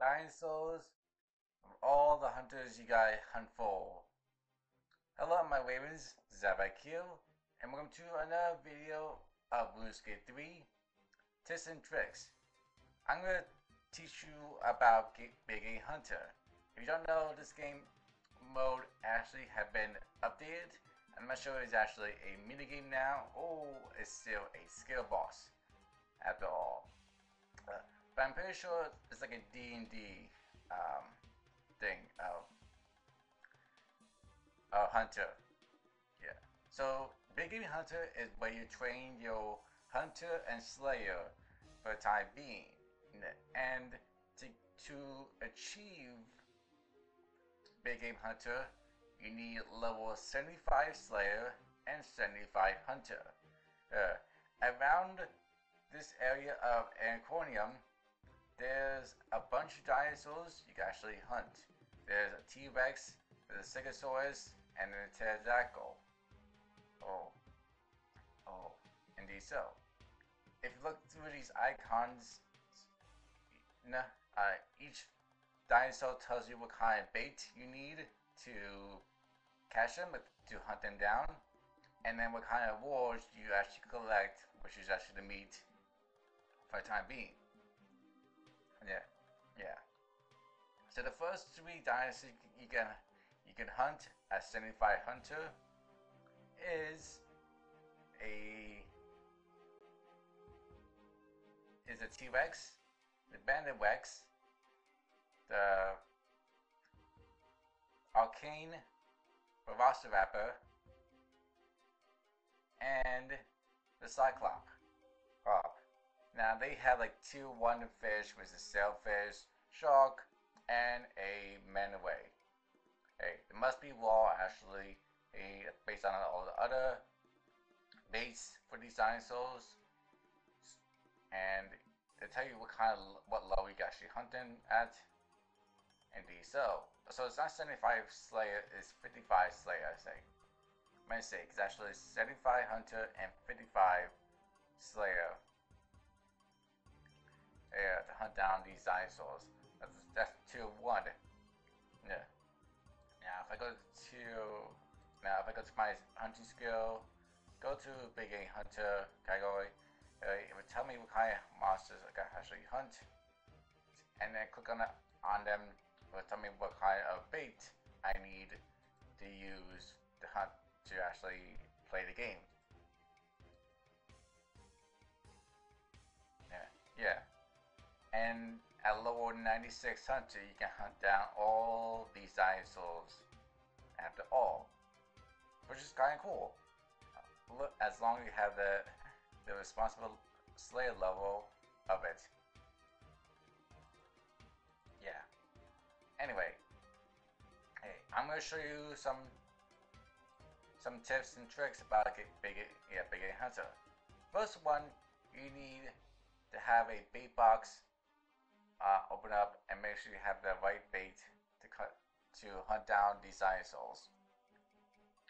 dinosaurs of all the hunters you gotta hunt for. Hello my ravens, Zaz Black, and welcome to another video of RuneScape 3 Tips and Tricks. I'm gonna teach you about Big Game Hunter. If you don't know, this game mode actually have been updated. I'm not sure it's actually a minigame now, or it's still a skill boss after all. Uh, but I'm pretty sure it's like a D&D um, thing of, of Hunter. Yeah. So Big Game Hunter is where you train your Hunter and Slayer for the time being. And to, to achieve Big Game Hunter, you need level 75 Slayer and 75 Hunter. Uh, around this area of Anachronia, there's a bunch of dinosaurs you can actually hunt. There's a T-Rex, there's a Stegosaurus, and a pterodactyl. Oh. Oh. Indeed so. If you look through these icons, uh, each dinosaur tells you what kind of bait you need to catch them, to hunt them down, and then what kind of rewards you actually collect, which is actually the meat for the time being. Yeah, yeah. So the first three dinosaurs you can you can hunt as 75 hunter is a is a T-Rex, the Bagrada rex, the Arcane Velociraptor, and the Cyclops. Now they have like two one fish, which is sailfish, shark, and a manta ray. Hey, it must be raw actually, based on all the other baits for these dinosaurs. And they tell you what kind of what level you actually hunting at. Indeed so. So it's not 75 Slayer, it's 55 Slayer, I say. My mistake, it's actually 75 Hunter and 55 Slayer yeah, to hunt down these dinosaurs. That's, that's tier 1. Yeah. Now, if I go to... Now, if I go to my hunting skill, go to Big Game Hunter category, uh, it would tell me what kind of monsters I can actually hunt. And then click on, on them, it will tell me what kind of bait I need to use to hunt to actually play the game. Yeah, yeah. And at level 96 hunter, you can hunt down all these dinosaurs after all. Which is kind of cool. Look, as long as you have the, the responsible slayer level of it. Yeah. Anyway. Hey, I'm going to show you some some tips and tricks about a big, yeah, big hunter. First one, you need to have a bait box uh, open up and make sure you have the right bait to cut to hunt down these dinosaurs.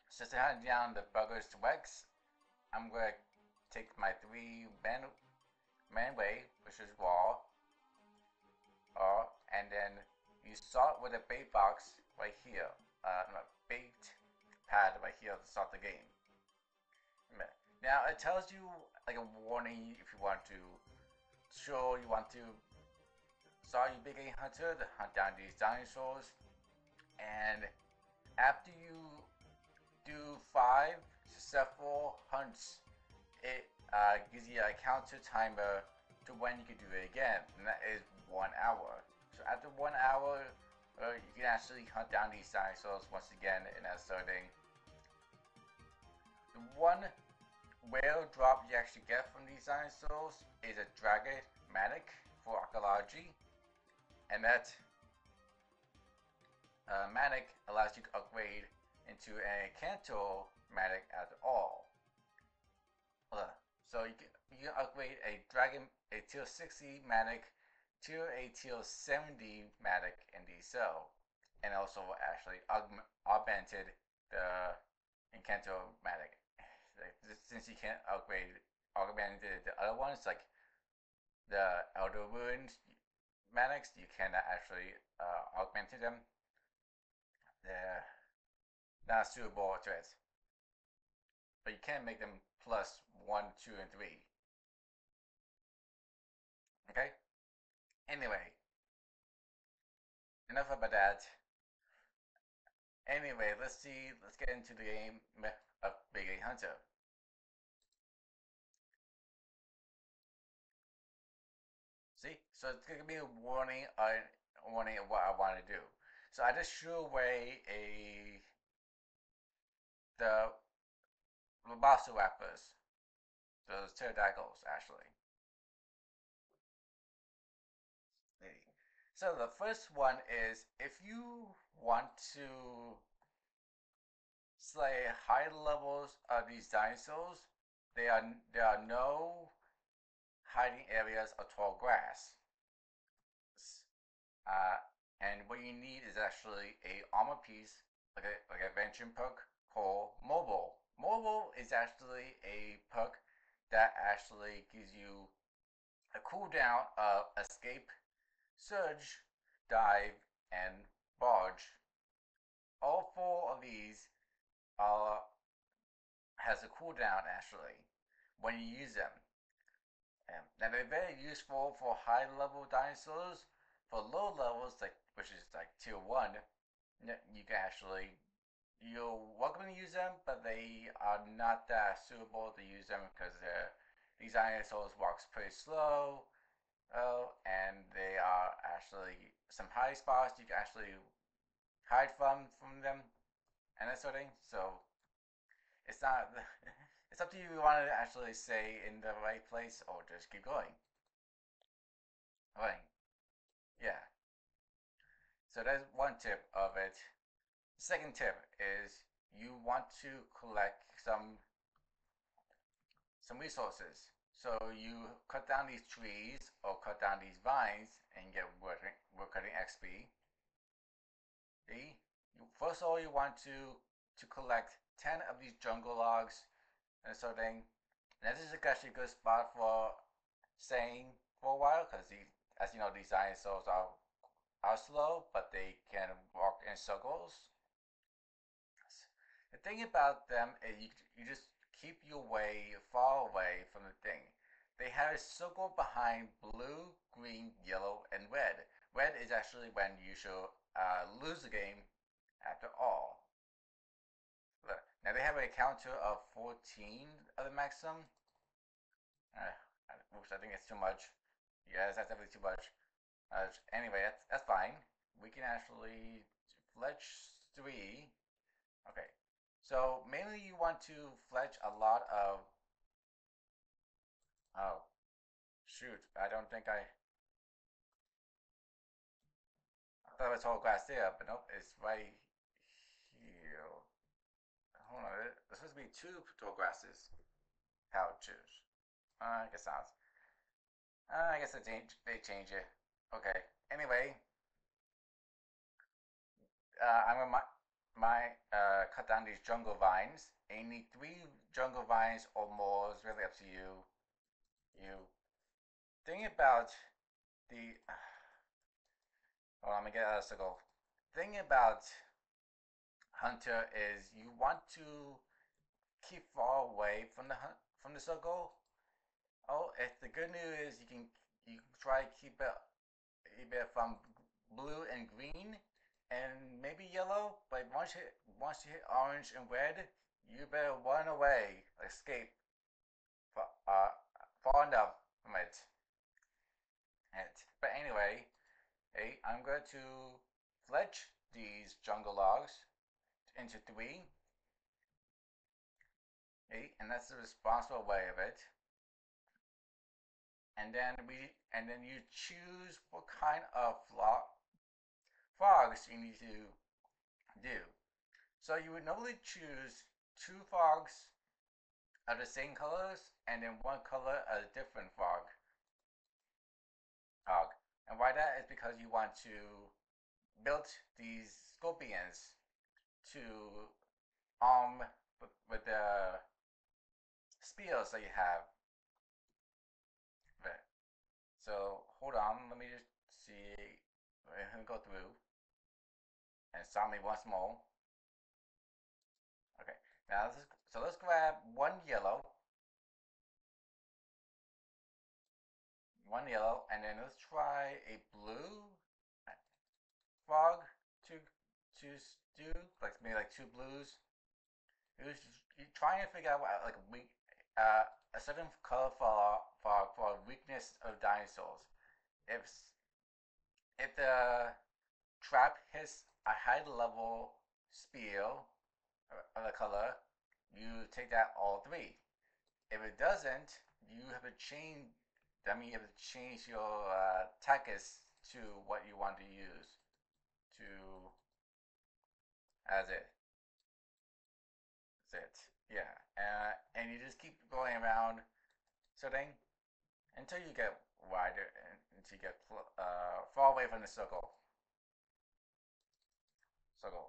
Since to hunt down the Bagrada rex, I'm gonna take my three man manta ray, which is raw, uh, and then you start with a bait box right here, uh, bait pad right here to start the game. Now it tells you like a warning if you want to show you want to saw you big game hunter to hunt down these dinosaurs. And after you do five successful hunts, it uh, gives you a counter timer to when you can do it again, and that is one hour. So after one hour, uh, you can actually hunt down these dinosaurs once again in that setting. The one whale drop you actually get from these dinosaurs is a Dragon mattock for archaeology and that uh, mattock allows you to upgrade into a Imcando mattock at all. So you can, you can upgrade a Dragon, a tier 60 mattock to a tier 70 mattock in the cell, and also actually aug augmented the Imcando mattock. Since you can't upgrade augmented the other ones like the Elder Wounds, mattocks, you cannot actually uh, augment them. They're not suitable threats. But you can make them plus 1, 2, and 3. Okay? Anyway, enough about that. Anyway, let's see, let's get into the game of Big A Hunter. So it's gonna be a warning on warning of what I want to do. So I just threw away a the Velociraptors, those pterodactyls actually. So the first one is if you want to slay high levels of these dinosaurs, there are there are no hiding areas of tall grass. Uh, and what you need is actually a armor piece, like a, like a venturing perk called Mobile. Mobile is actually a perk that actually gives you a cooldown of escape, surge, dive, and barge. All four of these are has a cooldown actually when you use them. Um, now they're very useful for high level dinosaurs. For low levels, like which is like tier one, you can actually you're welcome to use them, but they are not that suitable to use them because these dinosaurs walks pretty slow. And they are actually some high spots you can actually hide from from them, and that sort of thing. So it's not. It's up to you if you want to actually stay in the right place or just keep going. Right. Yeah. So that's one tip of it. Second tip is you want to collect some some resources. So you cut down these trees or cut down these vines and get wood, wood cutting XP. See? First of all, you want to to collect 10 of these jungle logs and so then now this is actually a good spot for staying for a while because as you know these dinosaurs are are slow but they can walk in circles the thing about them is you, you just keep your way far away from the thing they have a circle behind blue green yellow and red red is actually when you should uh, lose the game after all now they have a counter of 14 of the maximum. Uh, oops, I think it's too much. Yes, that's definitely too much. Uh, anyway, that's, that's fine. We can actually fletch 3. Okay, so mainly you want to fletch a lot of... Oh, shoot, I don't think I... I thought it was whole glass there, but nope, it's right here. hold on. There's supposed to be two tall grasses. How choose? Uh, I guess not. Uh, I guess they change, they change it. Okay. Anyway, uh, I'm gonna my, my uh, cut down these jungle vines. You need three jungle vines or more. It's really up to you. You thing about the. On, let me get out of the circle. Thing about hunter is you want to keep far away from the hunt from the circle. Oh, if the good news is you can you try to keep it keep it from blue and green and maybe yellow, but once you hit, once you hit orange and red, you better run away, escape uh, far enough from it. it. But anyway, hey, I'm going to fletch these jungle logs into three. Eight, and that's the responsible way of it. And then we and then you choose what kind of frogs you need to do. So you would normally choose two frogs of the same colors and then one color of a different frog. And why that is because you want to build these scorpions to arm with, with the spears that you have. So hold on, let me just see him go through and me once more. Okay, now let's, so let's grab one yellow, one yellow, and then let's try a blue frog to to do like maybe like two blues. It was trying to figure out what, like weak uh, a certain color for for for weakness of dinosaurs. If if the trap hits a high level spiel of the color, you take that all three. If it doesn't, you have to change. I mean, you have to change your uh, tackets to what you want to use to as it. That's it. Yeah, uh, and you just keep going around thing until you get wider, until you get uh, far away from the circle. Circle.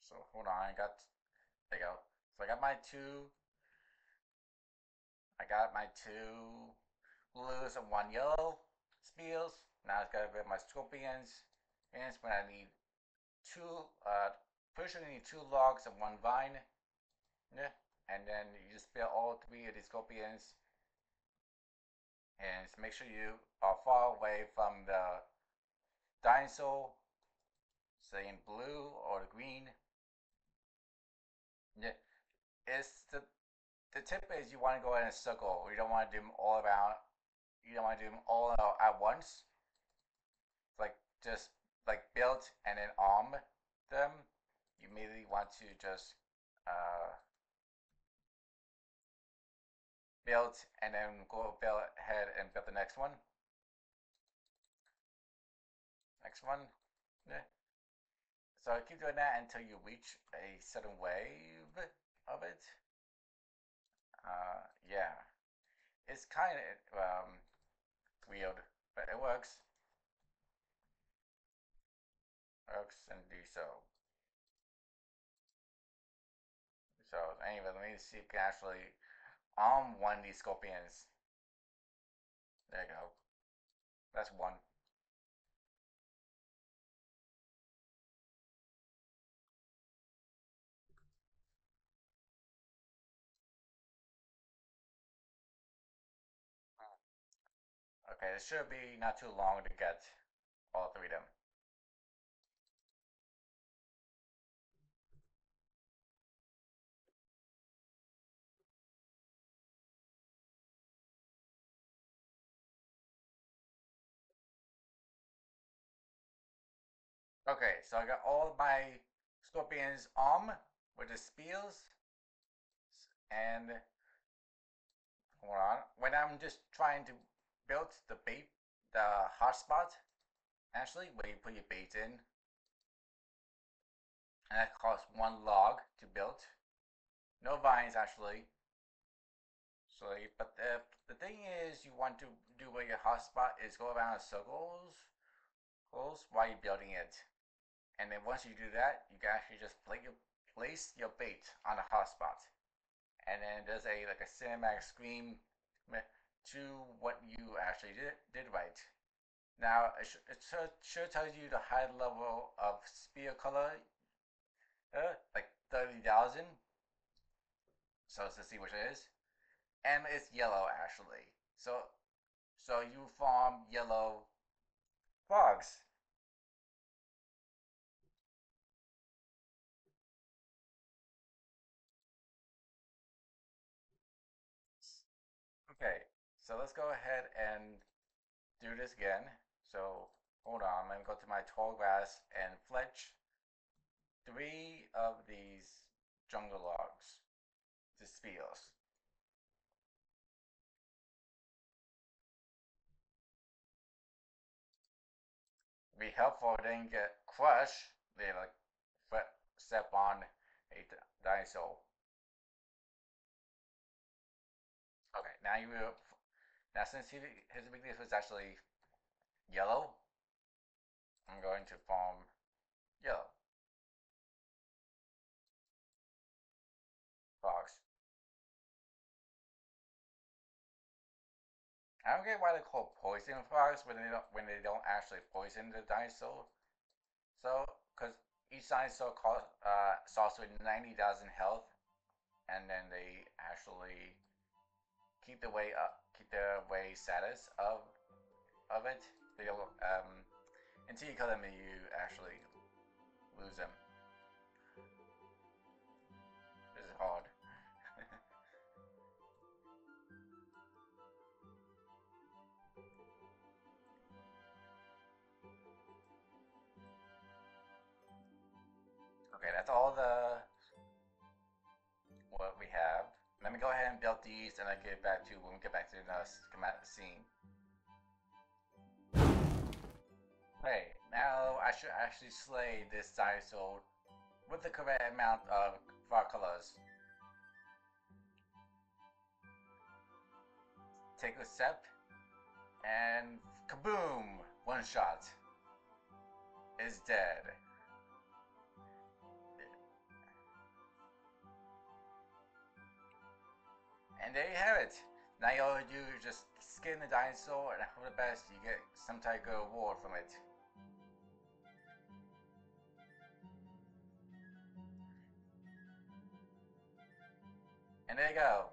So hold on, I got, there you go. So I got my two, I got my two blues and one yellow spears. Now I've got to get my scorpions. And when I need two, uh, first I need two logs and one vine. And then you just fill all three of these scorpions. And make sure you are far away from the dinosaur, say in blue or green. It's the the tip is you want to go in a circle. You don't want to do them all around. You don't want to do them all at once like just like build and then arm them, you immediately want to just uh, build and then go build ahead and build the next one. Next one. Yeah. So keep doing that until you reach a certain wave of it. Uh, yeah. It's kind of um, weird, but it works. Works and do so. Anyway, let me see if I can actually arm one of these scorpions. There you go. That's one. Hmm. Okay, it should be not too long to get all three of them. Okay, so I got all my scorpions um, arm with the spears. And hold on. When I'm just trying to build the bait, the hotspot, actually, where you put your bait in, and that costs one log to build. No vines actually. So, but the the thing is, you want to do where your hotspot is go around in circles, circles while you're building it. And then once you do that, you can actually just place your bait on the hotspot. And then there's a like a cinematic screen to what you actually did, did right. Now it, sh it should, tell you the high level of spear color, uh, like 30,000. So let's see which it is. And it's yellow actually. So so you farm yellow frogs. So let's go ahead and do this again. So hold on, I'm to go to my tall grass and fletch three of these jungle logs to spears. Be helpful they didn't get crushed. They like step on a dinosaur. Okay, now you. Now since he, his weakness was actually yellow, I'm going to farm yellow. Fox. I don't get why they call poison frogs when they don't when they don't actually poison the dinosaur. So, because each dinosaur cost, uh, starts with ninety thousand health, and then they actually keep the way up, keep the way status of of it. They don't um until you kill them, you actually lose them. This is hard. Okay, that's all Let me go ahead and build these and I get back to when we get back to the schematic scene. Okay, now I should actually slay this dinosaur with the correct amount of colors. Take a step and kaboom! One shot is dead. There you have it. Now all you do is just skin the dinosaur and hope the best you get some type of reward from it. And there you go.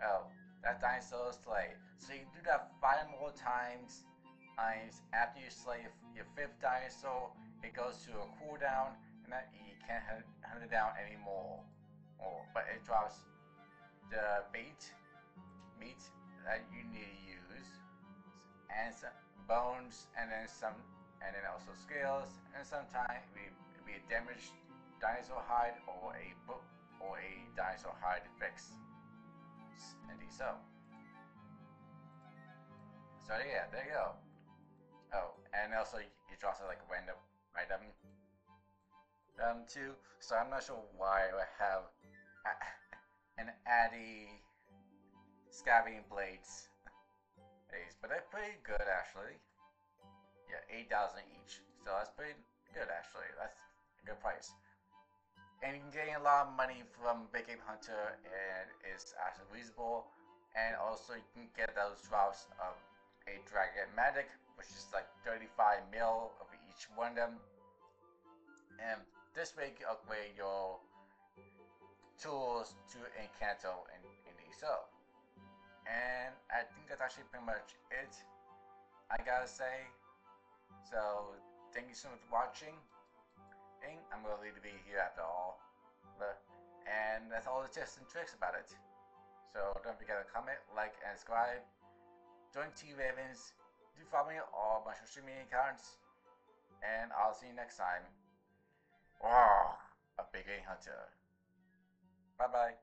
Oh, that dinosaur is slayed. So you do that five more times. Times after you slay your, your fifth dinosaur, it goes to a cooldown, and that you can't hunt it down anymore. Or, but it drops the bait meat that you need to use and some bones and then some and then also scales and sometimes it be a damaged dinosaur hide or a book or a dinosaur hide fix. Indeed so. So yeah there you go. Oh and also it drops like random random um too so I'm not sure why I have and Addy scavenging blades. but they're pretty good actually. Yeah, 8,000 each. So that's pretty good actually. That's a good price. And you can gain a lot of money from Big Game Hunter and it's actually reasonable. And also you can get those drops of a Dragon mattock, which is like 35 mil of each one of them. And this way you can upgrade your tools to Imcando and so. And I think that's actually pretty much it. I gotta say. So thank you so much for watching. And I'm really to be here after all. And that's all the tips and tricks about it. So don't forget to comment, like, and subscribe. Join T Ravens. Do follow me on all my social media accounts. And I'll see you next time. Wow, a big game hunter. Bye bye.